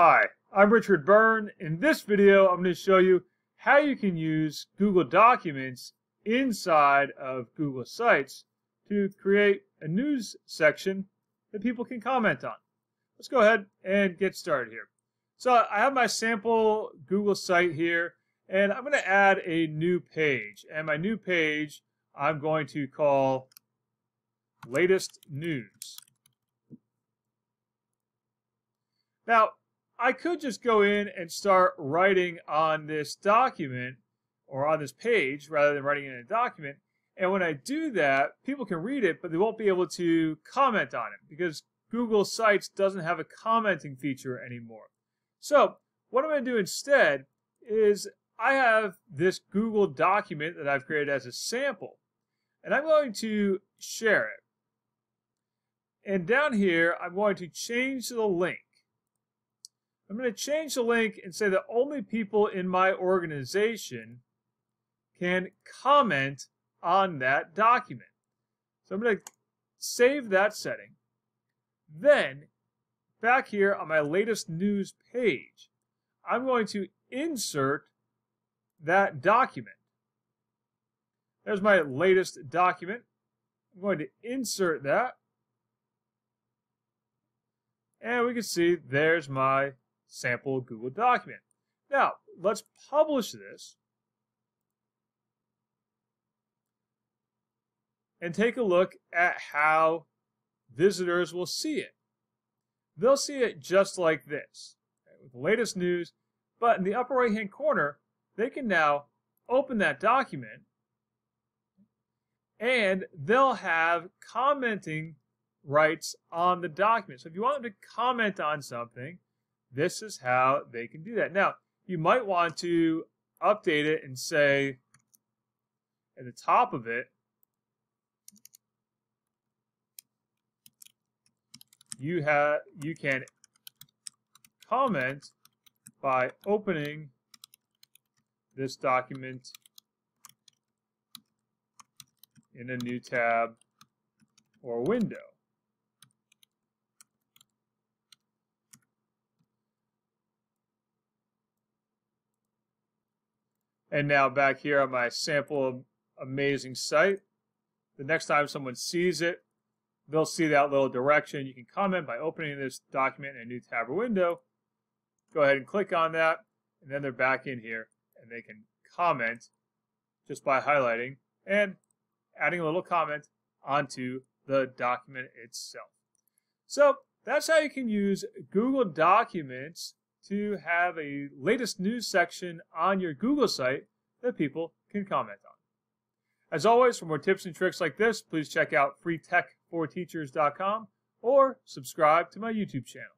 Hi, I'm Richard Byrne. In this video, I'm going to show you how you can use Google Documents inside of Google Sites to create a news section that people can comment on. Let's go ahead and get started here. So I have my sample Google site here, and I'm going to add a new page. And my new page, I'm going to call Latest News. Now, I could just go in and start writing on this document or on this page rather than writing in a document. And when I do that, people can read it, but they won't be able to comment on it because Google Sites doesn't have a commenting feature anymore. So what I'm going to do instead is I have this Google document that I've created as a sample, and I'm going to share it. And down here, I'm going to change the link. I'm going to change the link and say that only people in my organization can comment on that document. So I'm going to save that setting. Then, back here on my latest news page, I'm going to insert that document. There's my latest document. I'm going to insert that. And we can see there's my sample Google document. Now, let's publish this and take a look at how visitors will see it. They'll see it just like this, with the latest news, but in the upper right hand corner, they can now open that document and they'll have commenting rights on the document. So if you want them to comment on something, this is how they can do that. Now, you might want to update it and say at the top of it, you have you can comment by opening this document in a new tab or window. And now back here on my sample amazing site, the next time someone sees it, they'll see that little direction. You can comment by opening this document in a new tab or window. Go ahead and click on that, and then they're back in here, and they can comment just by highlighting and adding a little comment onto the document itself. So that's how you can use Google Documents to have a latest news section on your Google site that people can comment on. As always, for more tips and tricks like this, please check out freetech4teachers.com or subscribe to my YouTube channel.